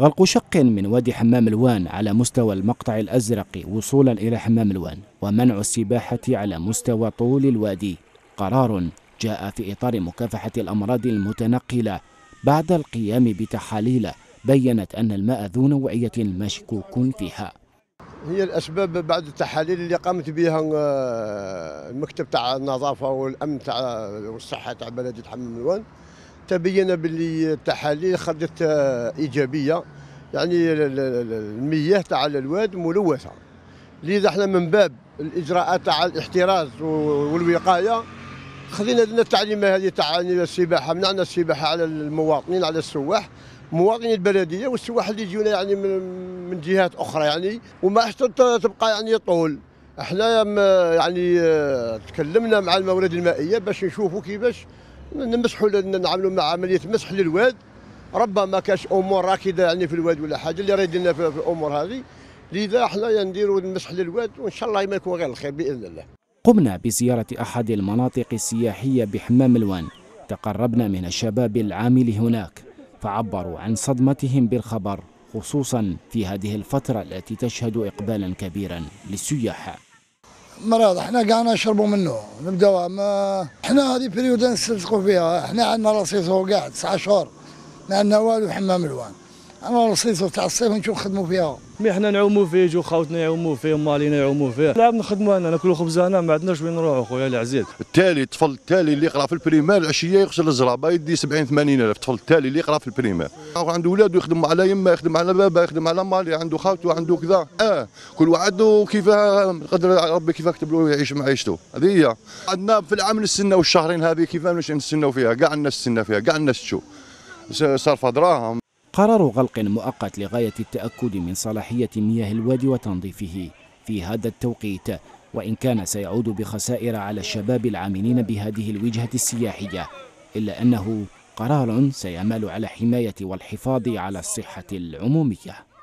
غلق شق من وادي حمام الوان على مستوى المقطع الأزرق وصولا إلى حمام الوان ومنع السباحة على مستوى طول الوادي. قرار جاء في إطار مكافحة الأمراض المتنقلة بعد القيام بتحاليل بينت أن الماء ذو نوعية مشكوك فيها. هي الأسباب بعد التحاليل اللي قامت بها آه، المكتب تاع النظافة والأمن تاع والصحة تاع بلديه حمام الوان. تبين باللي التحاليل آه، إيجابية. يعني ال- ال- ال- المياه تاع الواد ملوثة. لذا إحنا من باب الإجراءات تاع الاحتراز والوقاية خذينا لنا التعليمه هذه تاع السباحة. منعنا السباحة على المواطنين على السواح. مواطنين البلدية والسواح اللي يجونا يعني من جهات أخرى يعني. وما حتى تبقى يعني طول. إحنا يعني آه، تكلمنا مع الموارد المائية باش نشوفوا كيفاش نمسحوا نعملوا مع عمليه مسح للواد. ربما كاش أمور راكدة يعني في الواد ولا حاجة اللي رايدين في الأمور هذه. لذا إحنا نديروا المسح للواد وإن شاء الله ما يكون غير الخير بإذن الله. قمنا بزيارة أحد المناطق السياحية بحمام الوان تقربنا من الشباب العامل هناك. فعبروا عن صدمتهم بالخبر خصوصا في هذه الفترة التي تشهد إقبالا كبيرا للسياح. مرض إحنا قاعد نشربوا منه نبداو ما إحنا هذه بريود نستلصقوا فيها إحنا عندنا رصيصه قاعد تسعة شهور ما عندنا والو حمام الوان. عندنا رصيصه تاع الصيف نشوف نخدموا فيها. مي حنا نعوموا فيه جو خاوتنا يعوموا فيه مالينا يعوموا فيه. لعب نخدموا أنا ناكلوا خبزانا ما عندناش وين نروحوا خويا العزيز. التالي الطفل التالي اللي يقرأ في البريمير العشية يغسل الزرابه يدي 70 80 ألف. طفل التالي اللي يقرأ في البريمير. عنده ولاد يخدم على يمه يخدم على بابا يخدم على مالي عنده خاوته عنده كذا. آه كل واحد وكيف قدر ربي كيف كتب له يعيش معيشته. هذه هي. عندنا في العام السنة والشهرين هذه كيف باش نستناو فيها؟ كاع الناس تستنى فيها كاع الناس تشوف صرف دراهم قرار غلق مؤقت لغاية التأكد من صلاحية مياه الوادي وتنظيفه. في هذا التوقيت وإن كان سيعود بخسائر على الشباب العاملين بهذه الوجهة السياحية إلا أنه قرار سيعمل على حماية والحفاظ على الصحة العمومية.